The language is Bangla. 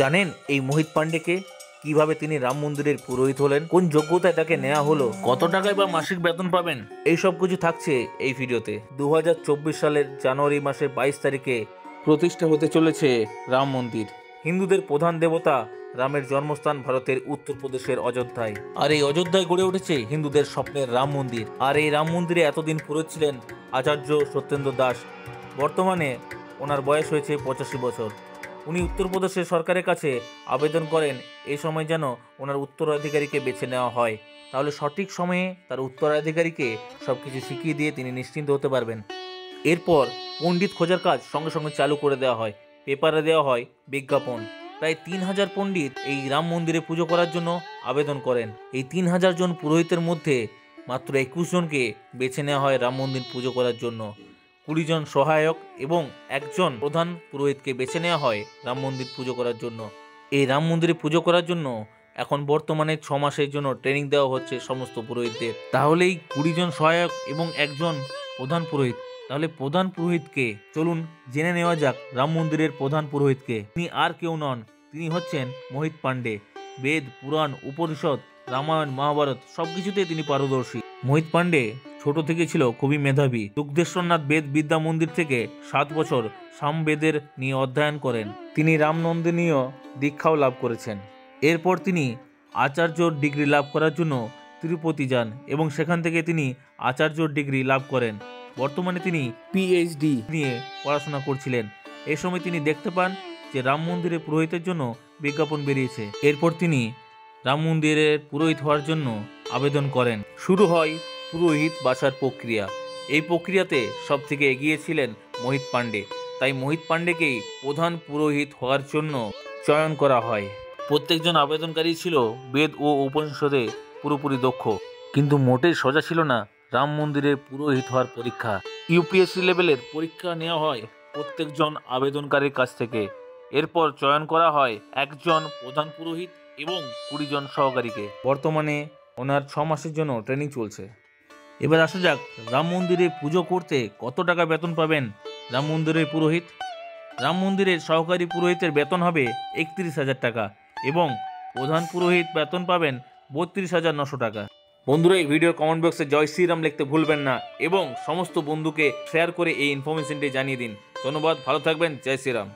জানেন এই মোহিত পান্ডেকে কীভাবে তিনি রাম মন্দিরের পুরোহিত হলেন? কোন যোগ্যতায় তাকে নেওয়া হলো? কত টাকায় বা মাসিক বেতন পাবেন? এই সব কিছু থাকছে এই ভিডিওতে। দু হাজার চব্বিশ সালের জানুয়ারি মাসের বাইশ তারিখে প্রতিষ্ঠা হতে চলেছে রাম মন্দির। হিন্দুদের প্রধান দেবতা রামের জন্মস্থান ভারতের উত্তরপ্রদেশের অযোধ্যায়। আর এই অযোধ্যায় গড়ে উঠেছে হিন্দুদের স্বপ্নের রাম মন্দির। আর এই রাম মন্দিরে এতদিন পুরোহিত ছিলেন আচার্য সত্যেন্দ্র দাস। বর্তমানে ওনার বয়স হয়েছে পঁচাশি বছর। উনি উত্তরপ্রদেশের সরকারের কাছে আবেদন করেন এই সময় যেন ওনার উত্তরাধিকারীকে বেছে নেওয়া হয়। তাহলে সঠিক সময়ে তার উত্তরাধিকারীকে সব কিছু শিখিয়ে দিয়ে তিনি নিশ্চিন্ত হতে পারবেন। এরপর পণ্ডিত খোঁজার কাজ সঙ্গে সঙ্গে চালু করে দেওয়া হয়। পেপারে দেওয়া হয় বিজ্ঞাপন। প্রায় তিন হাজার পণ্ডিত এই রাম মন্দিরে পুজো করার জন্য আবেদন করেন। এই তিন হাজার জন পুরোহিতের মধ্যে মাত্র একুশ জনকে বেছে নেওয়া হয় রাম মন্দির পুজো করার জন্য। কুড়ি জন সহায়ক এবং একজন প্রধান পুরোহিতকে বেছে নেওয়া হয় রাম মন্দির পুজো করার জন্য। এই রাম মন্দিরে পুজো করার জন্য এখন বর্তমানে ছ মাসের জন্য ট্রেনিং দেওয়া হচ্ছে সমস্ত পুরোহিতদের। তাহলেই কুড়ি জন সহায়ক এবং একজন প্রধান পুরোহিত। তাহলে প্রধান পুরোহিতকে চলুন জেনে নেওয়া যাক রাম মন্দিরের প্রধান পুরোহিতকে। তিনি আর কেউ নন, তিনি হচ্ছেন মোহিত পাণ্ডে। বেদ, পুরাণ, উপনিষদ, রামায়ণ, মহাভারত সবকিছুতে তিনি পারদর্শী। মোহিত পান্ডে ছোট থেকে ছিল খুবই মেধাবী। দুগ্ধেশ্বরনাথ বেদ বিদ্যা মন্দির থেকে সাত বছর সামবেদের নিয়ে অধ্যয়ন করেন। তিনি রামনন্দিনীয় দীক্ষাও লাভ করেছেন। এরপর তিনি আচার্য ডিগ্রি লাভ করার জন্য তিরুপতি যান এবং সেখান থেকে তিনি আচার্য ডিগ্রি লাভ করেন। বর্তমানে তিনি পিএইচডি নিয়ে পড়াশোনা করছিলেন। এ সময় তিনি দেখতে পান যে রাম মন্দিরে পুরোহিতের জন্য বিজ্ঞাপন বেরিয়েছে। এরপর তিনি রাম মন্দিরের পুরোহিত হওয়ার জন্য আবেদন করেন। শুরু হয় পুরোহিত বাছার প্রক্রিয়া। এই প্রক্রিয়াতে সব থেকে এগিয়ে ছিলেন মোহিত পাণ্ডে। তাই মোহিত পাণ্ডেকেই প্রধান পুরোহিত হওয়ার জন্য চয়ন করা হয়। প্রত্যেকজন আবেদনকারী ছিল বেদ ও উপনিষদে পুরোপুরি দক্ষ। কিন্তু মোটেই সোজা ছিল না রাম মন্দিরের পুরোহিত হওয়ার পরীক্ষা। ইউপিএসসি লেভেলের পরীক্ষা নেওয়া হয় প্রত্যেকজন আবেদনকারীর কাছ থেকে। এরপর চয়ন করা হয় একজন প্রধান পুরোহিত এবং কুড়ি জন সহকারীকে। বর্তমানে ওনার ছ মাসের জন্য ট্রেনিং চলছে। এবার আসা যাক, রাম মন্দিরে পুজো করতে কত টাকা বেতন পাবেন? রাম মন্দিরের পুরোহিত? রাম মন্দিরের সহকারী পুরোহিতের বেতন হবে একত্রিশ হাজার টাকা এবং প্রধান পুরোহিত বেতন পাবেন বত্রিশ হাজার নশো টাকা। বন্ধুরা, এই ভিডিওর কমেন্ট বক্সে জয় শ্রীরাম লিখতে ভুলবেন না এবং সমস্ত বন্ধুকে শেয়ার করে এই ইনফরমেশনটি জানিয়ে দিন। ধন্যবাদ, ভালো থাকবেন, জয় শ্রীরাম।